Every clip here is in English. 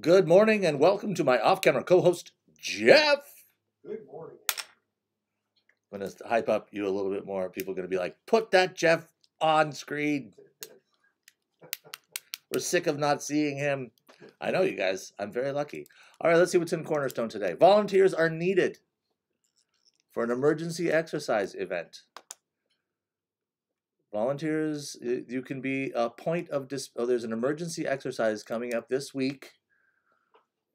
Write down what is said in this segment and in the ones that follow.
Good morning and welcome to my off camera co host, Jeff. Good morning. I'm going to hype up you a little bit more. People are going to be like, put that Jeff on screen. We're sick of not seeing him. I know you guys. I'm very lucky. All right, let's see what's in Cornerstone today. Volunteers are needed for an emergency exercise event. Volunteers, you can be a point of dis. Oh, there's an emergency exercise coming up this week.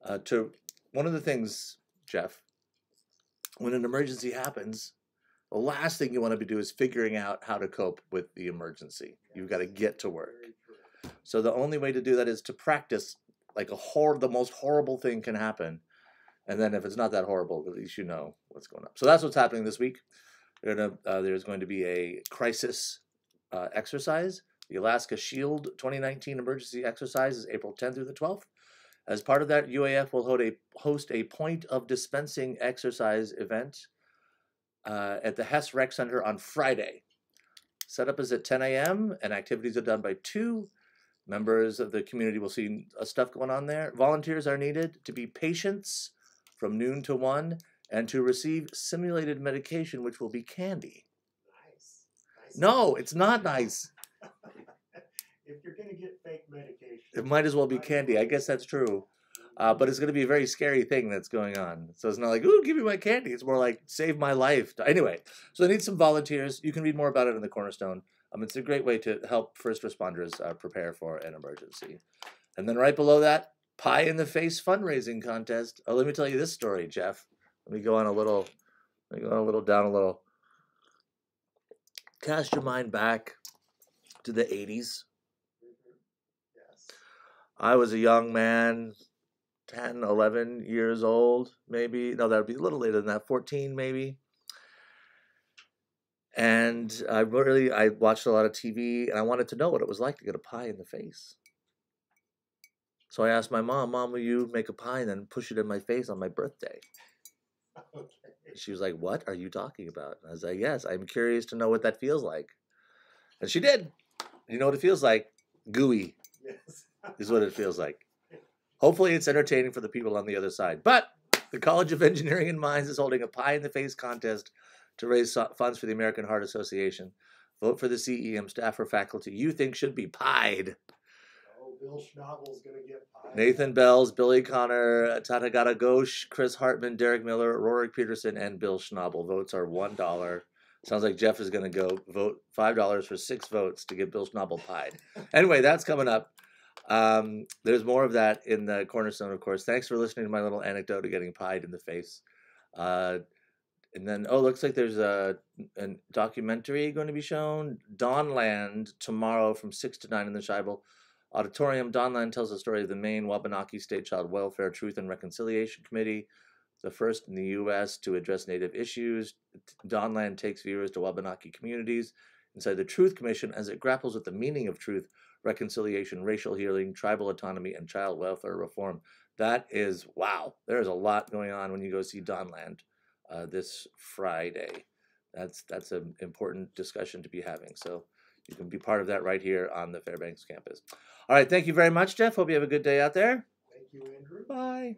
Uh, to one of the things, Jeff, when an emergency happens, the last thing you want to be do is figuring out how to cope with the emergency. You've got to get to work. So the only way to do that is to practice. Like a hor, the most horrible thing can happen, and then if it's not that horrible, at least you know what's going on. So that's what's happening this week. Gonna, uh, there's going to be a crisis uh, exercise. The Alaska Shield 2019 emergency exercise is April 10th through the 12th. As part of that, UAF will hold a, host a point of dispensing exercise event uh, at the Hess Rec Center on Friday. Setup is at 10 a.m. and activities are done by 2. Members of the community will see uh, stuff going on there. Volunteers are needed to be patients from noon to 1 and to receive simulated medication, which will be candy. Nice. nice. No, it's not nice. if you're gonna get fake medication, It might as well be candy. I guess that's true. Uh, but it's going to be a very scary thing that's going on. So it's not like, ooh, give me my candy. It's more like, save my life. Anyway, so they need some volunteers. You can read more about it in the Cornerstone. Um, it's a great way to help first responders uh, prepare for an emergency. And then right below that, Pie in the Face fundraising contest. Oh, let me tell you this story, Jeff. Let me go on a little, let me go on a little down a little. Cast your mind back to the 80s. I was a young man, 10, 11 years old, maybe. No, that would be a little later than that, 14 maybe. And I really, I watched a lot of TV and I wanted to know what it was like to get a pie in the face. So I asked my mom, Mom, will you make a pie and then push it in my face on my birthday? Okay. She was like, What are you talking about? And I was like, Yes, I'm curious to know what that feels like. And she did. You know what it feels like? Gooey. Yes. is what it feels like. Hopefully, it's entertaining for the people on the other side. But the College of Engineering and Mines is holding a pie in the face contest to raise funds for the American Heart Association. Vote for the CEM staff or faculty you think should be pied. Oh, Bill Schnabel's gonna get pie. Nathan Belz, Billy Connor, Tathagata Ghosh, Chris Hartman, Derek Miller, Rorik Peterson, and Bill Schnabel. Votes are $1. Sounds like Jeff is going to go vote $5 for six votes to get Bill Schnabel pied. Anyway, that's coming up. Um, there's more of that in the cornerstone, of course. Thanks for listening to my little anecdote of getting pied in the face. Uh, and then, oh, looks like there's a, a documentary going to be shown. Dawnland tomorrow from 6 to 9 in the Schaible Auditorium. Dawnland tells the story of the Maine Wabanaki State Child Welfare Truth and Reconciliation Committee, the first in the U.S. to address Native issues. Dawnland takes viewers to Wabanaki communities inside the Truth Commission as it grapples with the meaning of truth, reconciliation, racial healing, tribal autonomy, and child welfare reform. That is wow. There is a lot going on when you go see Dawnland uh, this Friday. That's that's an important discussion to be having. So you can be part of that right here on the Fairbanks campus. All right, thank you very much, Jeff. Hope you have a good day out there. Thank you, Andrew. Bye.